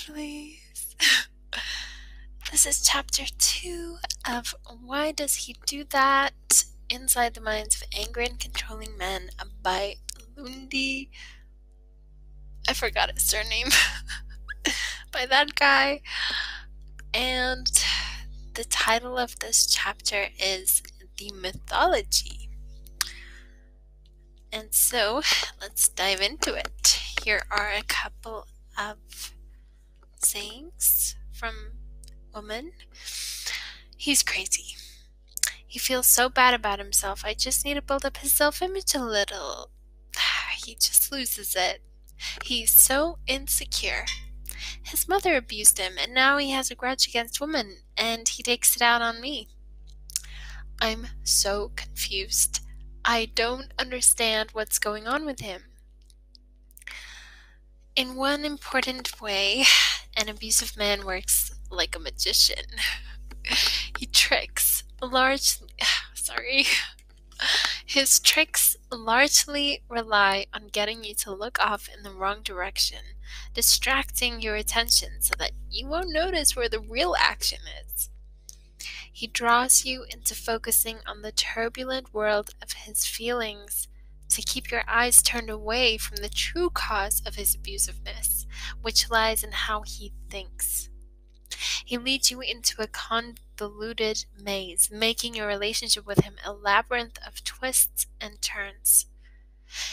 lovelies. this is chapter two of Why Does He Do That? Inside the Minds of Angry and Controlling Men by Lundy. I forgot his surname. by that guy. And the title of this chapter is The Mythology. And so let's dive into it. Here are a couple of sayings from woman. He's crazy. He feels so bad about himself. I just need to build up his self image a little. He just loses it. He's so insecure. His mother abused him, and now he has a grudge against women, and he takes it out on me. I'm so confused. I don't understand what's going on with him. In one important way, an abusive man works like a magician. he tricks largely sorry. His tricks largely rely on getting you to look off in the wrong direction, distracting your attention so that you won't notice where the real action is. He draws you into focusing on the turbulent world of his feelings to keep your eyes turned away from the true cause of his abusiveness, which lies in how he thinks. He leads you into a convoluted maze, making your relationship with him a labyrinth of twists and turns.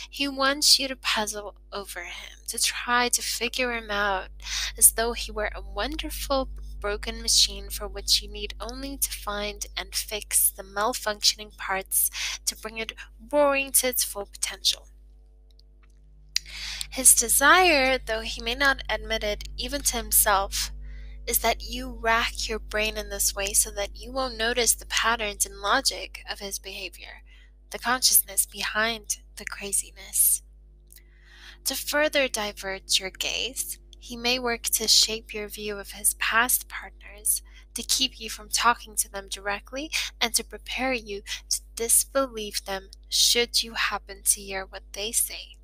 He wants you to puzzle over him, to try to figure him out, as though he were a wonderful broken machine for which you need only to find and fix the malfunctioning parts to bring it roaring to its full potential. His desire, though he may not admit it even to himself, is that you rack your brain in this way so that you won't notice the patterns and logic of his behavior, the consciousness behind the craziness. To further divert your gaze, he may work to shape your view of his past partners, to keep you from talking to them directly, and to prepare you to disbelieve them should you happen to hear what they say.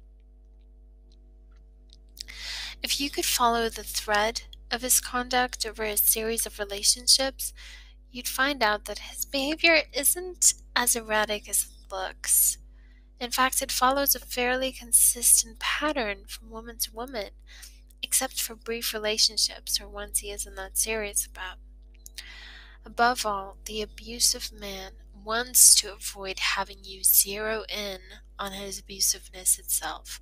If you could follow the thread of his conduct over a series of relationships, you'd find out that his behavior isn't as erratic as it looks. In fact, it follows a fairly consistent pattern from woman to woman, except for brief relationships or ones he isn't that serious about. Above all, the abusive man wants to avoid having you zero in on his abusiveness itself.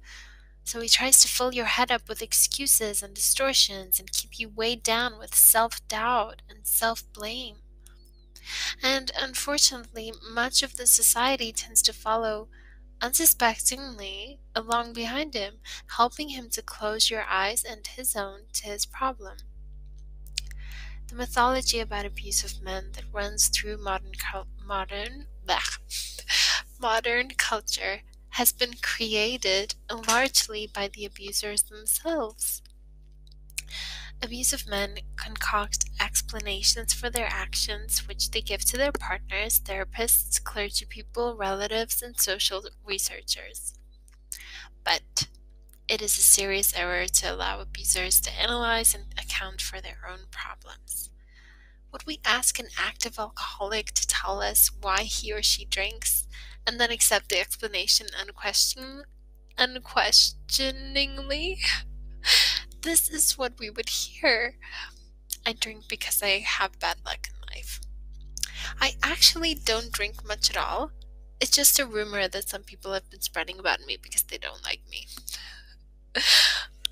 So he tries to fill your head up with excuses and distortions and keep you weighed down with self doubt and self blame. And unfortunately, much of the society tends to follow unsuspectingly along behind him, helping him to close your eyes and his own to his problem. The mythology about abusive men that runs through modern modern modern culture has been created largely by the abusers themselves. Abusive men concoct explanations for their actions, which they give to their partners, therapists, clergy people, relatives, and social researchers. But it is a serious error to allow abusers to analyze and account for their own problems. Would we ask an active alcoholic to tell us why he or she drinks and then accept the explanation unquestion- unquestioningly? this is what we would hear. I drink because I have bad luck in life. I actually don't drink much at all. It's just a rumor that some people have been spreading about me because they don't like me.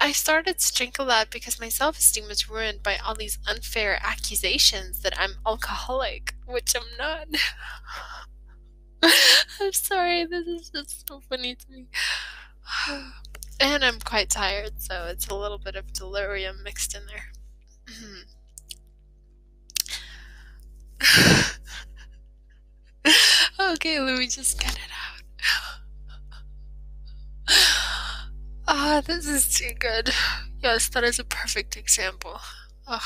I started to drink a lot because my self esteem was ruined by all these unfair accusations that I'm alcoholic, which I'm not. I'm sorry, this is just so funny to me. And I'm quite tired, so it's a little bit of delirium mixed in there. okay, let me just get it out. Ah, oh, this is too good. Yes, that is a perfect example. Oh.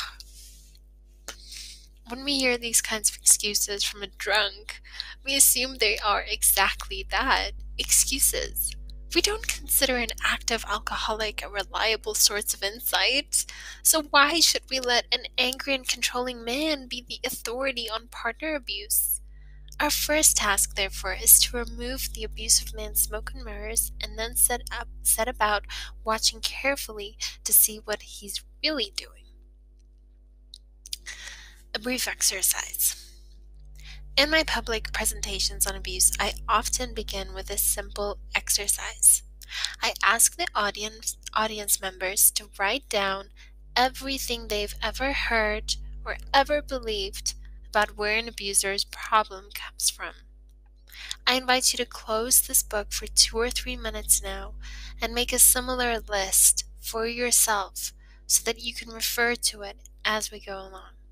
When we hear these kinds of excuses from a drunk, we assume they are exactly that excuses We don't consider an active alcoholic a reliable source of insight, so why should we let an angry and controlling man be the authority on partner abuse? Our first task, therefore, is to remove the abusive man's smoke and mirrors and then set up set about watching carefully to see what he's really doing. Brief exercise. In my public presentations on abuse, I often begin with a simple exercise. I ask the audience audience members to write down everything they've ever heard or ever believed about where an abuser's problem comes from. I invite you to close this book for two or three minutes now and make a similar list for yourself so that you can refer to it as we go along.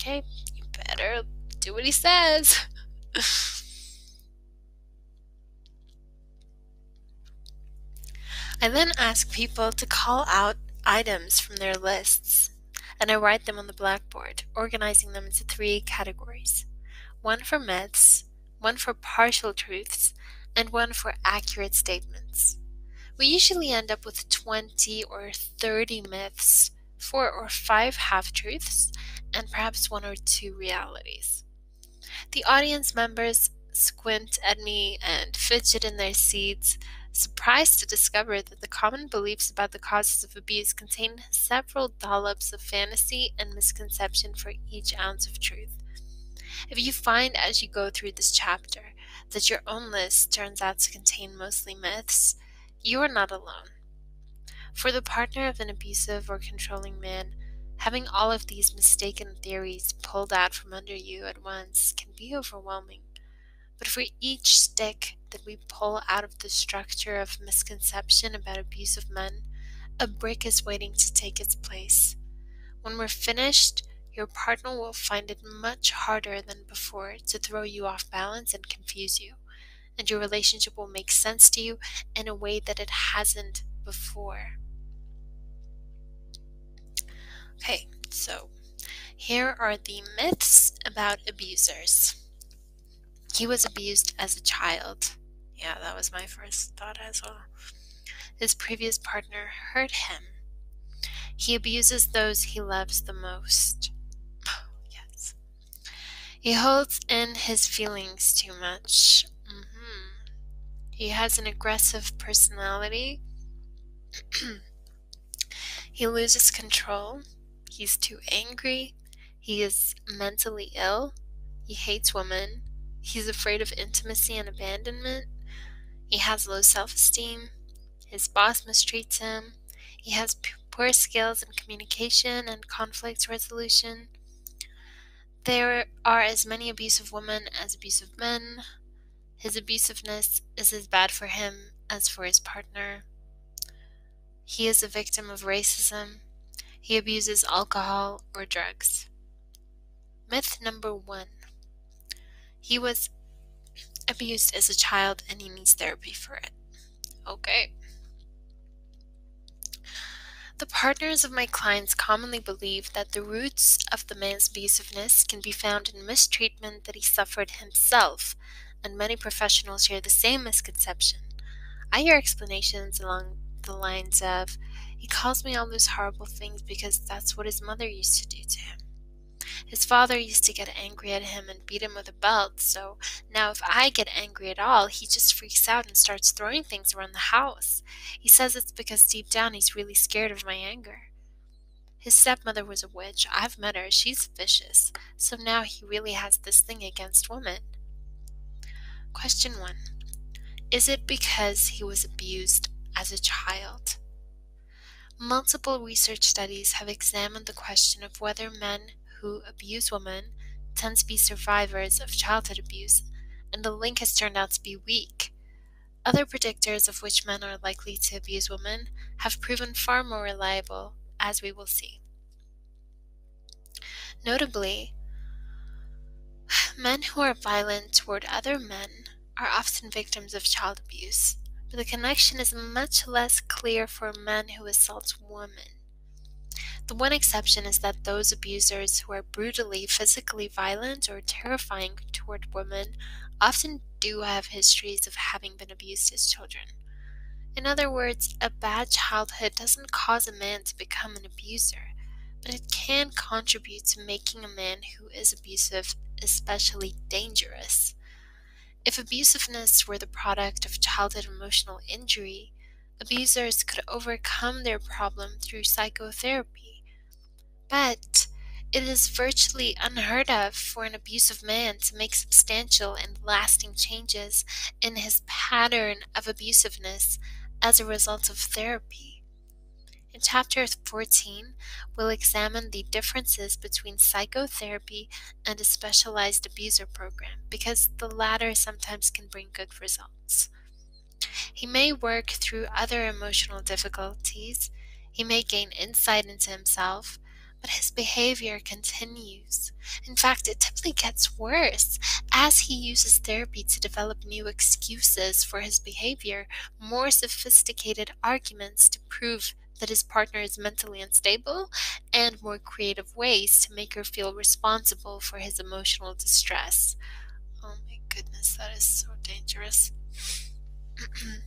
Okay, you better do what he says. I then ask people to call out items from their lists, and I write them on the blackboard, organizing them into three categories one for myths, one for partial truths, and one for accurate statements. We usually end up with 20 or 30 myths, four or five half truths, and perhaps one or two realities. The audience members squint at me and fidget in their seats, surprised to discover that the common beliefs about the causes of abuse contain several dollops of fantasy and misconception for each ounce of truth. If you find as you go through this chapter that your own list turns out to contain mostly myths, you are not alone. For the partner of an abusive or controlling man, Having all of these mistaken theories pulled out from under you at once can be overwhelming. But for each stick that we pull out of the structure of misconception about abusive men, a brick is waiting to take its place. When we're finished, your partner will find it much harder than before to throw you off balance and confuse you, and your relationship will make sense to you in a way that it hasn't before. Okay, so here are the myths about abusers. He was abused as a child. Yeah, that was my first thought as well. His previous partner hurt him. He abuses those he loves the most. yes. He holds in his feelings too much. Mm-hmm. He has an aggressive personality. he loses control. He's too angry. He is mentally ill. He hates women. He's afraid of intimacy and abandonment. He has low self esteem. His boss mistreats him. He has poor skills in communication and conflict resolution. There are as many abusive women as abusive men. His abusiveness is as bad for him as for his partner. He is a victim of racism. He abuses alcohol or drugs. Myth number one he was abused as a child and he needs therapy for it. Okay. The partners of my clients commonly believe that the roots of the man's abusiveness can be found in mistreatment that he suffered himself, and many professionals share the same misconception. I hear explanations along the lines of, he calls me all those horrible things because that's what his mother used to do to him. His father used to get angry at him and beat him with a belt, so now if I get angry at all, he just freaks out and starts throwing things around the house. He says it's because deep down he's really scared of my anger. His stepmother was a witch. I've met her. She's vicious. So now he really has this thing against women. Question 1. Is it because he was abused as a child? Multiple research studies have examined the question of whether men who abuse women tend to be survivors of childhood abuse, and the link has turned out to be weak. Other predictors of which men are likely to abuse women have proven far more reliable, as we will see. Notably, men who are violent toward other men are often victims of child abuse, the connection is much less clear for men who assault women. The one exception is that those abusers who are brutally physically violent or terrifying toward women often do have histories of having been abused as children. In other words, a bad childhood doesn't cause a man to become an abuser, but it can contribute to making a man who is abusive especially dangerous. If abusiveness were the product of childhood emotional injury, abusers could overcome their problem through psychotherapy. But it is virtually unheard of for an abusive man to make substantial and lasting changes in his pattern of abusiveness as a result of therapy. In chapter 14, we'll examine the differences between psychotherapy and a specialized abuser program because the latter sometimes can bring good results. He may work through other emotional difficulties, he may gain insight into himself, but his behavior continues. In fact, it typically gets worse as he uses therapy to develop new excuses for his behavior, more sophisticated arguments to prove that his partner is mentally unstable, and more creative ways to make her feel responsible for his emotional distress. Oh my goodness, that is so dangerous.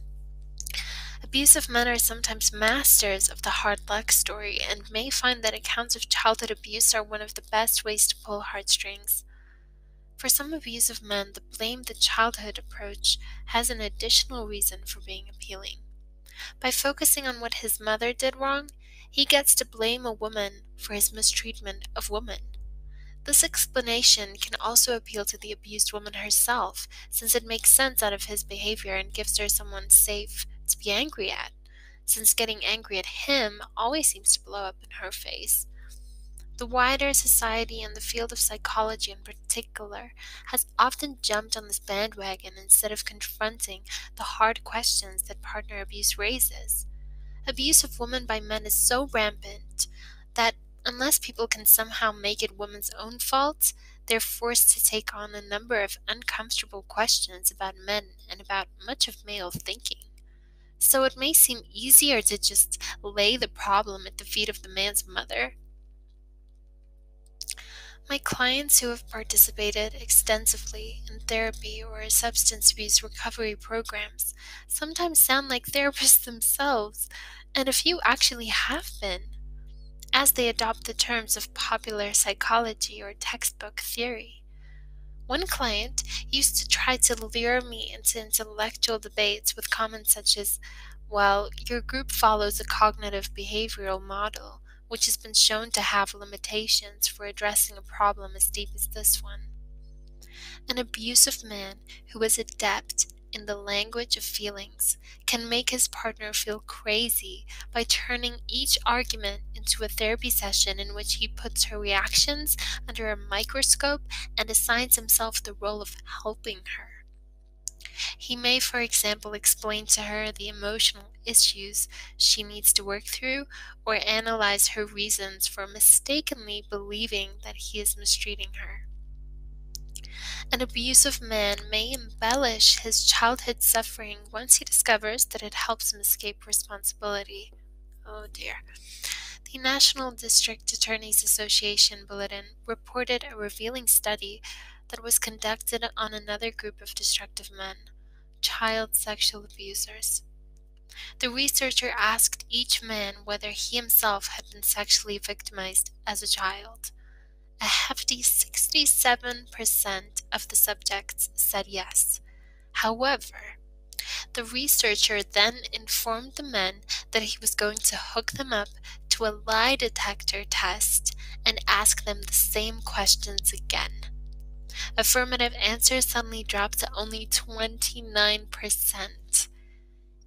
Abusive men are sometimes masters of the hard luck story and may find that accounts of childhood abuse are one of the best ways to pull heartstrings. For some abusive men, the blame the childhood approach has an additional reason for being appealing. By focusing on what his mother did wrong, he gets to blame a woman for his mistreatment of women. This explanation can also appeal to the abused woman herself, since it makes sense out of his behavior and gives her someone safe to be angry at, since getting angry at him always seems to blow up in her face. The wider society and the field of psychology in particular has often jumped on this bandwagon instead of confronting the hard questions that partner abuse raises. Abuse of women by men is so rampant that unless people can somehow make it women's own fault, they're forced to take on a number of uncomfortable questions about men and about much of male thinking. So it may seem easier to just lay the problem at the feet of the man's mother my clients who have participated extensively in therapy or substance abuse recovery programs sometimes sound like therapists themselves, and a few actually have been, as they adopt the terms of popular psychology or textbook theory. One client used to try to lure me into intellectual debates with comments such as, Well, your group follows a cognitive behavioral model which has been shown to have limitations for addressing a problem as deep as this one. An abusive man who is adept in the language of feelings can make his partner feel crazy by turning each argument into a therapy session in which he puts her reactions under a microscope and assigns himself the role of helping her. He may, for example, explain to her the emotional issues she needs to work through or analyze her reasons for mistakenly believing that he is mistreating her. An abusive man may embellish his childhood suffering once he discovers that it helps him escape responsibility. Oh dear. The National District Attorneys Association Bulletin reported a revealing study that was conducted on another group of destructive men, child sexual abusers. The researcher asked each man whether he himself had been sexually victimized as a child. A hefty 67% of the subjects said yes. However, the researcher then informed the men that he was going to hook them up to a lie detector test and ask them the same questions again. Affirmative answers suddenly dropped to only 29%.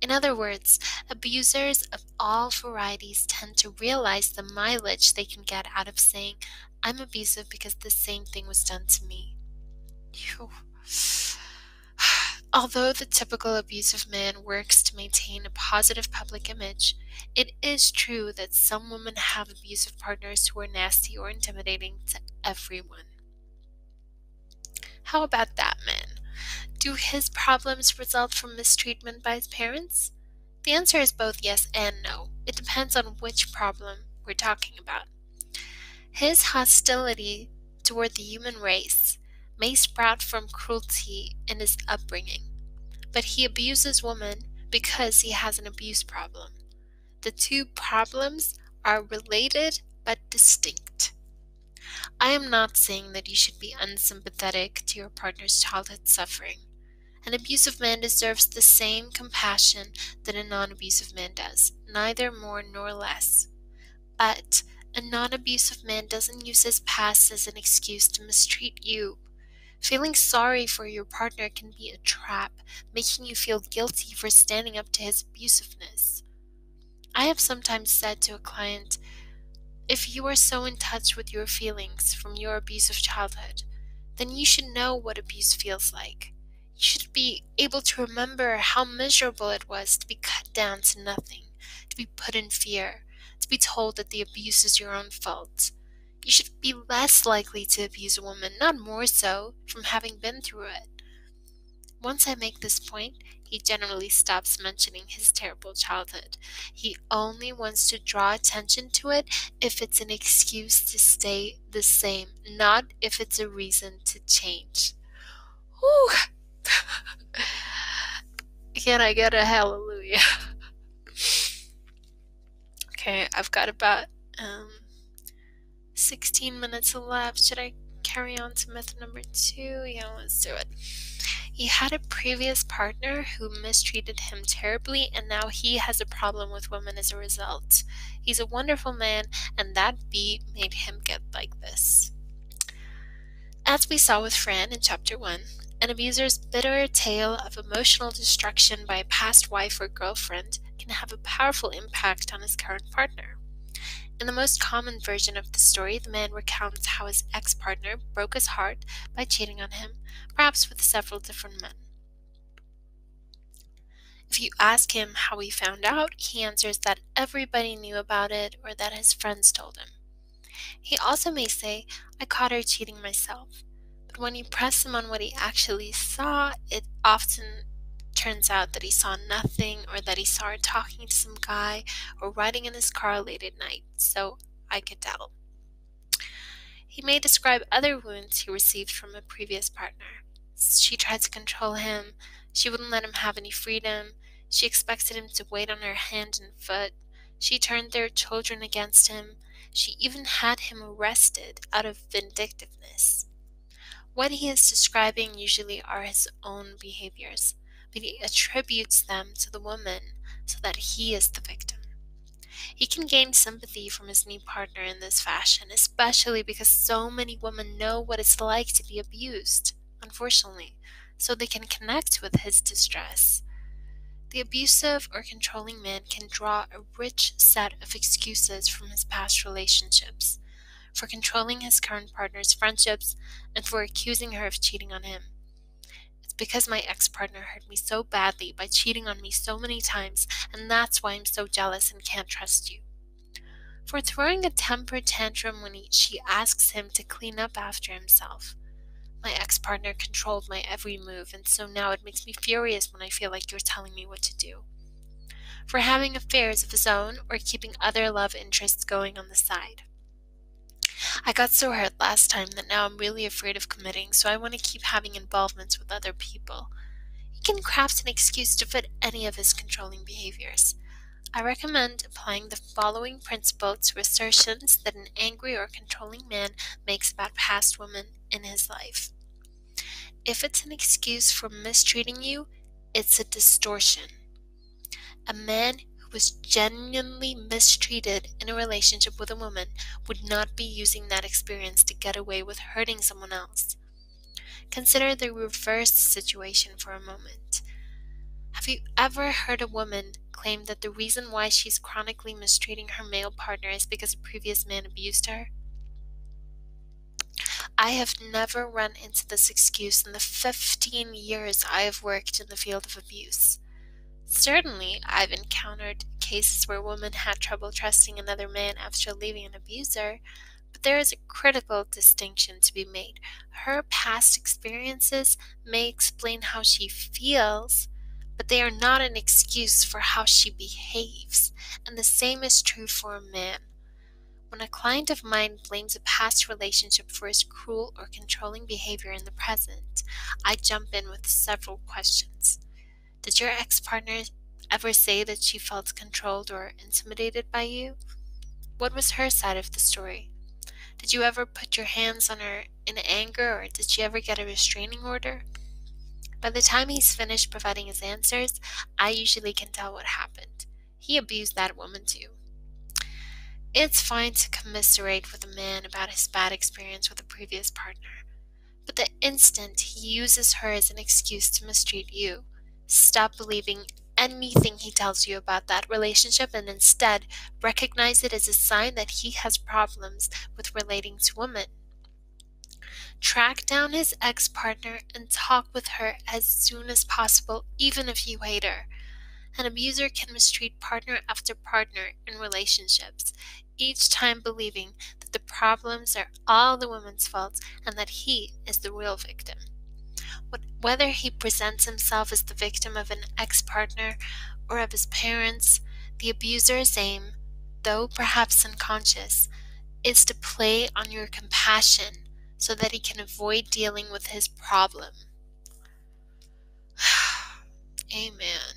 In other words, abusers of all varieties tend to realize the mileage they can get out of saying, I'm abusive because the same thing was done to me. Although the typical abusive man works to maintain a positive public image, it is true that some women have abusive partners who are nasty or intimidating to everyone. How about that man? Do his problems result from mistreatment by his parents? The answer is both yes and no. It depends on which problem we're talking about. His hostility toward the human race may sprout from cruelty in his upbringing, but he abuses women because he has an abuse problem. The two problems are related but distinct. I am not saying that you should be unsympathetic to your partner's childhood suffering. An abusive man deserves the same compassion that a non abusive man does, neither more nor less. But a non abusive man doesn't use his past as an excuse to mistreat you. Feeling sorry for your partner can be a trap, making you feel guilty for standing up to his abusiveness. I have sometimes said to a client, if you are so in touch with your feelings from your abusive childhood, then you should know what abuse feels like. You should be able to remember how miserable it was to be cut down to nothing, to be put in fear, to be told that the abuse is your own fault. You should be less likely to abuse a woman, not more so, from having been through it. Once I make this point, he generally stops mentioning his terrible childhood. He only wants to draw attention to it if it's an excuse to stay the same, not if it's a reason to change. Whew. Can I get a hallelujah? okay, I've got about um, 16 minutes left. Should I carry on to myth number two? Yeah, let's do it. He had a previous partner who mistreated him terribly, and now he has a problem with women as a result. He's a wonderful man, and that beat made him get like this. As we saw with Fran in chapter 1, an abuser's bitter tale of emotional destruction by a past wife or girlfriend can have a powerful impact on his current partner. In the most common version of the story, the man recounts how his ex partner broke his heart by cheating on him, perhaps with several different men. If you ask him how he found out, he answers that everybody knew about it or that his friends told him. He also may say, I caught her cheating myself. But when you press him on what he actually saw, it often turns out that he saw nothing or that he saw her talking to some guy or riding in his car late at night, so I could tell. He may describe other wounds he received from a previous partner. She tried to control him, she wouldn't let him have any freedom, she expected him to wait on her hand and foot, she turned their children against him, she even had him arrested out of vindictiveness. What he is describing usually are his own behaviors but he attributes them to the woman so that he is the victim. He can gain sympathy from his new partner in this fashion, especially because so many women know what it's like to be abused, unfortunately, so they can connect with his distress. The abusive or controlling man can draw a rich set of excuses from his past relationships for controlling his current partner's friendships and for accusing her of cheating on him because my ex partner hurt me so badly by cheating on me so many times, and that's why I'm so jealous and can't trust you. For throwing a temper tantrum when he, she asks him to clean up after himself. My ex partner controlled my every move, and so now it makes me furious when I feel like you're telling me what to do. For having affairs of his own or keeping other love interests going on the side. I got so hurt last time that now I'm really afraid of committing, so I want to keep having involvements with other people. He can craft an excuse to fit any of his controlling behaviors. I recommend applying the following principle to assertions that an angry or controlling man makes about past women in his life. If it's an excuse for mistreating you, it's a distortion. A man was genuinely mistreated in a relationship with a woman would not be using that experience to get away with hurting someone else. Consider the reverse situation for a moment. Have you ever heard a woman claim that the reason why she's chronically mistreating her male partner is because a previous man abused her? I have never run into this excuse in the 15 years I have worked in the field of abuse. Certainly, I've encountered cases where women had trouble trusting another man after leaving an abuser, but there is a critical distinction to be made. Her past experiences may explain how she feels, but they are not an excuse for how she behaves, and the same is true for a man. When a client of mine blames a past relationship for his cruel or controlling behavior in the present, I jump in with several questions. Did your ex partner ever say that she felt controlled or intimidated by you? What was her side of the story? Did you ever put your hands on her in anger or did she ever get a restraining order? By the time he's finished providing his answers, I usually can tell what happened. He abused that woman too. It's fine to commiserate with a man about his bad experience with a previous partner, but the instant he uses her as an excuse to mistreat you, stop believing anything he tells you about that relationship and instead recognize it as a sign that he has problems with relating to women. Track down his ex partner and talk with her as soon as possible, even if you hate her. An abuser can mistreat partner after partner in relationships, each time believing that the problems are all the woman's fault and that he is the real victim. Whether he presents himself as the victim of an ex partner or of his parents, the abuser's aim, though perhaps unconscious, is to play on your compassion so that he can avoid dealing with his problem. Amen.